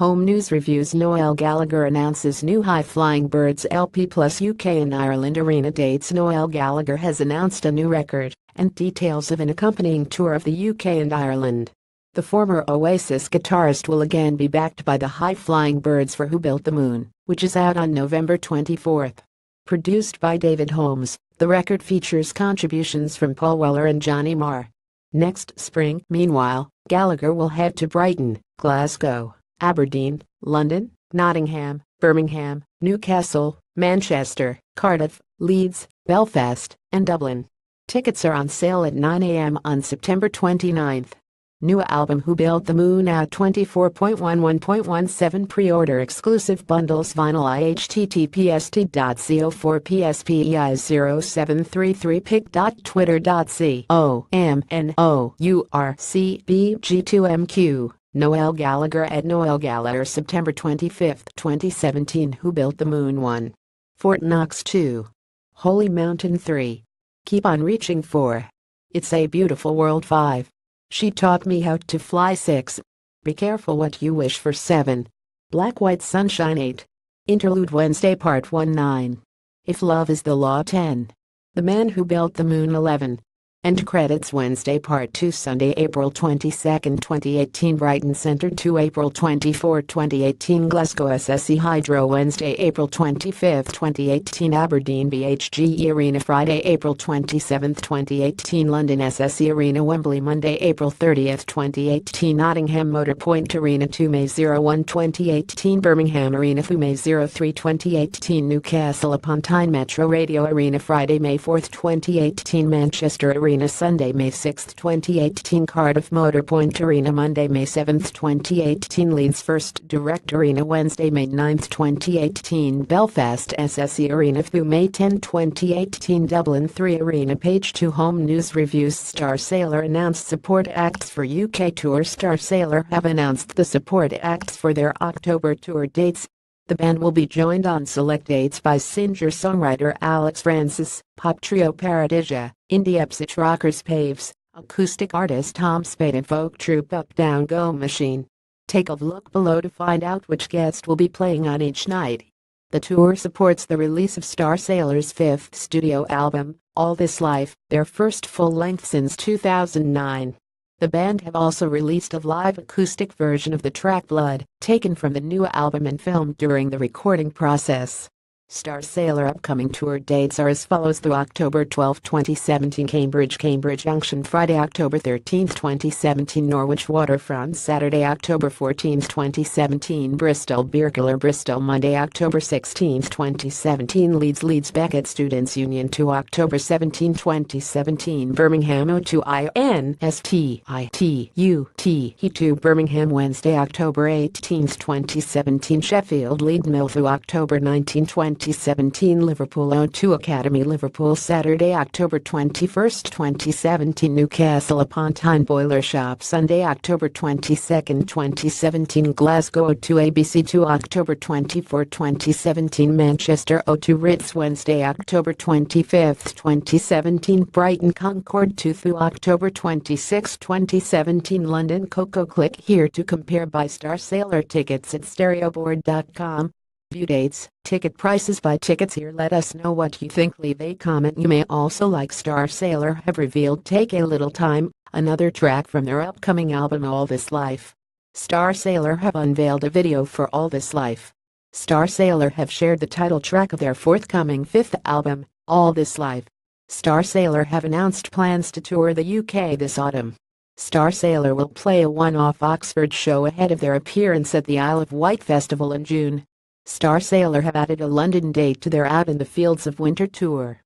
Home News Reviews Noel Gallagher announces new High Flying Birds LP plus UK and Ireland arena dates Noel Gallagher has announced a new record and details of an accompanying tour of the UK and Ireland. The former Oasis guitarist will again be backed by the High Flying Birds for Who Built the Moon, which is out on November 24. Produced by David Holmes, the record features contributions from Paul Weller and Johnny Marr. Next spring, meanwhile, Gallagher will head to Brighton, Glasgow, Aberdeen, London, Nottingham, Birmingham, Newcastle, Manchester, Cardiff, Leeds, Belfast, and Dublin. Tickets are on sale at 9 a.m. on September 29. New album Who Built the Moon out 24.11.17 pre-order exclusive bundles vinyl ihttps t.co4pspei0733 pic.twitter.co.m.n.o.u.r.c.b.g2mq Noel Gallagher at Noel Gallagher September 25, 2017 Who Built the Moon 1. Fort Knox 2. Holy Mountain 3. Keep on reaching 4. It's a beautiful world 5. She taught me how to fly 6. Be careful what you wish for 7. Black White Sunshine 8. Interlude Wednesday Part 1 9. If Love is the Law 10. The Man Who Built the Moon 11. End credits Wednesday Part 2 Sunday April 22, 2018 Brighton Centre 2 April 24, 2018 Glasgow SSE Hydro Wednesday April 25, 2018 Aberdeen BHG Arena Friday April 27, 2018 London SSE Arena Wembley Monday April 30, 2018 Nottingham Motorpoint Arena 2 May 01 2018 Birmingham Arena 2 May 03 2018 Newcastle upon Tyne Metro Radio Arena Friday May 4, 2018 Manchester Arena Arena Sunday, May 6, 2018 Cardiff Motorpoint Arena Monday, May 7, 2018 Leeds First Direct Arena Wednesday, May 9, 2018 Belfast SSE Arena through May 10, 2018 Dublin 3 Arena Page 2 Home News Reviews Starsailor announced support acts for UK Tour. Starsailor have announced the support acts for their October tour dates. The band will be joined on select dates by singer-songwriter Alex Francis, pop trio Paradisia, indie upset rockers Paves, acoustic artist Tom Speight and folk troupe Up Down Go Machine. Take a look below to find out which guest will be playing on each night. The tour supports the release of Starsailor's fifth studio album, All This Life, their first full-length since 2009. The band have also released a live acoustic version of the track Blood, taken from the new album and filmed during the recording process. Starsailor upcoming tour dates are as follows. Through October 12, 2017 Cambridge Cambridge Junction Friday October 13, 2017 Norwich Waterfront Saturday October 14, 2017 Bristol Bierkeller Bristol Monday October 16, 2017 Leeds Leeds Beckett Students Union 2 October 17, 2017 Birmingham O2 INSTITUT He2 Birmingham Wednesday October 18, 2017 Sheffield Leadmill through October 19, 20 2017 Liverpool O2 Academy Liverpool Saturday October 21, 2017 Newcastle upon Tyne Boiler Shop Sunday October 22, 2017 Glasgow O2 ABC2 October 24, 2017 Manchester O2 Ritz Wednesday October 25, 2017 Brighton Concord 2 through October 26, 2017 London KOKO Click here to compare by Starsailor tickets at stereoboard.com dates, ticket prices buy tickets here let us know what you think leave a comment you may also like Starsailor have revealed Take a Little Time, another track from their upcoming album All This Life. Starsailor have unveiled a video for All This Life. Starsailor have shared the title track of their forthcoming fifth album, All This Life. Starsailor have announced plans to tour the UK this autumn. Starsailor will play a one-off Oxford show ahead of their appearance at the Isle of Wight Festival in June. Starsailor have added a London date to their Out in the Fields of Winter tour.